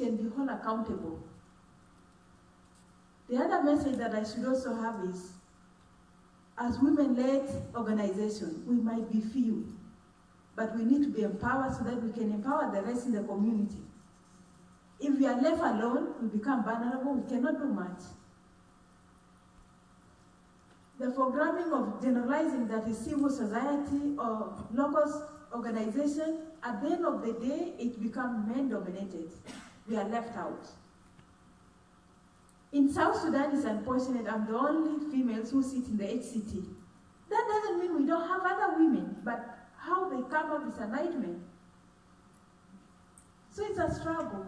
can be held accountable. The other message that I should also have is, as women-led organization, we might be few, but we need to be empowered so that we can empower the rest in the community. If we are left alone, we become vulnerable, we cannot do much. The programming of generalizing that is civil society or local organization, at the end of the day, it becomes men-dominated. We are left out. In South Sudan, it's unfortunate I'm the only females who sit in the HCT. That doesn't mean we don't have other women, but how they come up is a nightmare. So it's a struggle.